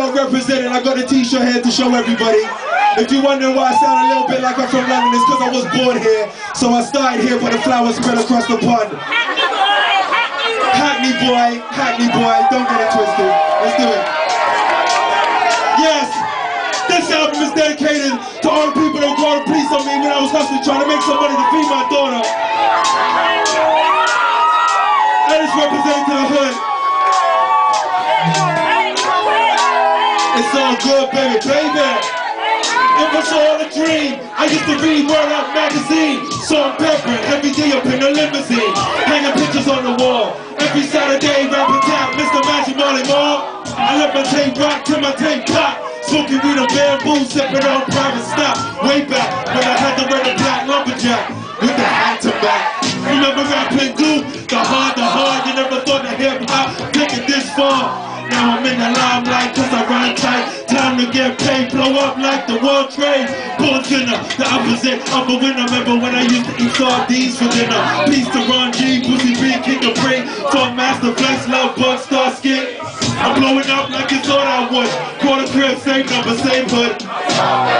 York representing. I got a t-shirt here to show everybody. If you're wondering why I sound a little bit like I'm from London, it's because I was born here. So I started here, but the flowers spread across the pond. Hackney boy, Hackney boy, don't get it twisted. Let's do it. Yes, this album is dedicated to all the people that called the police on me when I was hustling, trying to make some money to feed my daughter. And it's representing the hood. All good, baby, baby. It was all a dream. I used to read Word Up magazine. Salt-N-Pepa every day up in the limousine. Hanging pictures on the wall. Every Saturday, rapping town, Mr. Magic Molly Mall. I let my tape rock till my tape pop. Smoking weed on bamboo, sipping on private stock. Way back when I had to red and black lumberjack with the hat to back. Remember rapping glue? The hard, the hard. You never thought that hip hop take it this far. Now I'm in the limelight cause I rhyme tight. Time to get paid, blow up like the World Trade. Born sinner, the opposite of a winner. Remember when I used to eat sardines for dinner? Peace to Ron G, Pussy B, King of Free. Funk Master Flex, Love Bug, Star Skin. I'm blowing up like you thought I would. Quarter crib, same number, same hood.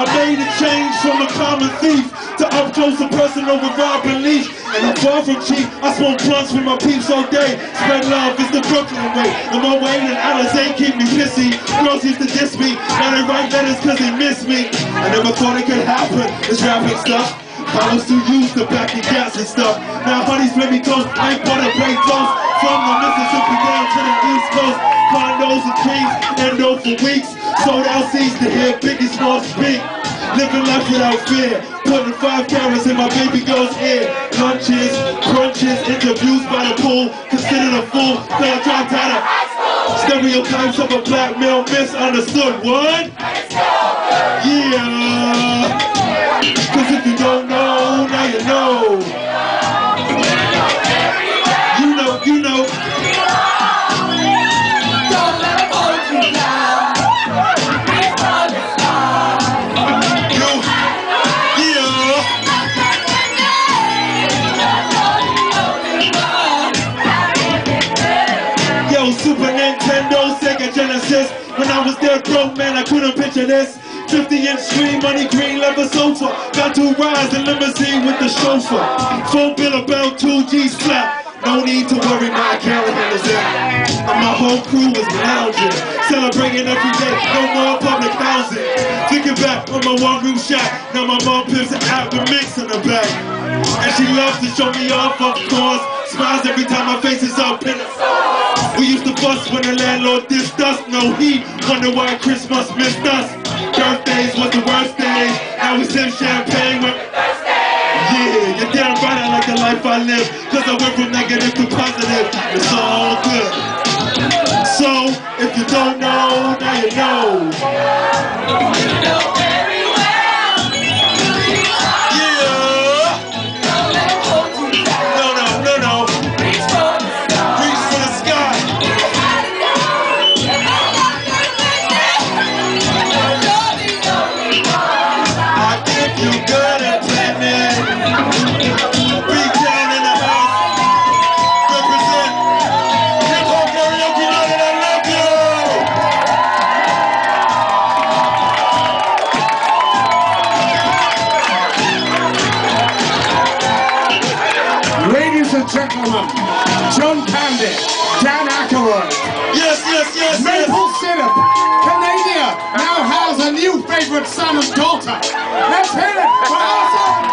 I made a change from a common thief to up close and personal with Robin Leach. And I'm far from cheap. I smoke blunts with my peeps all day. Spread love is the Brooklyn way. And my way and Alizé keep me pissy. Girls used to diss me. Now they write letters cause they miss me. I never thought it could happen. This rapping stuff. I was too used to backing gas and stuff. Now honeys play me close. I ain't but a great toast. From the Mississippi down to the East Coast. Condos and trees, endo for weeks. Sold LCs to hear Biggie Smalls speak. Living life without fear. Putting five cameras in my baby girl's ear. Lunches, crunches, interviews by the pool. Considered a fool. Till I dropped out of stereotypes of a black male misunderstood. What? Yeah. Was there broke, man, I couldn't picture this. 50 inch screen, money green leather sofa. Got two rides in limousine with the chauffeur. Phone bill about 2G flat. No need to worry, my account is it. And my whole crew was lounging. Celebrating every day, no more public housing. Thinking back on my one room shack. Now my mom pimps an app with mix in the back. And she loves to show me off, of course. Smiles every time my face is up in the we used to bust when the landlord dissed us. No heat, wonder why Christmas missed us. Birthdays was the worst days. Now we sip champagne when Yeah, you're damn right I like the life I live. Cause I went from negative to positive. It's all good. So, if you don't know, now you know. Gentlemen, John Candy, Dan Aykroyd, Yes, yes, yes, yes. Maple Syrup, Canada now has a new favorite son and daughter. Let's hear it for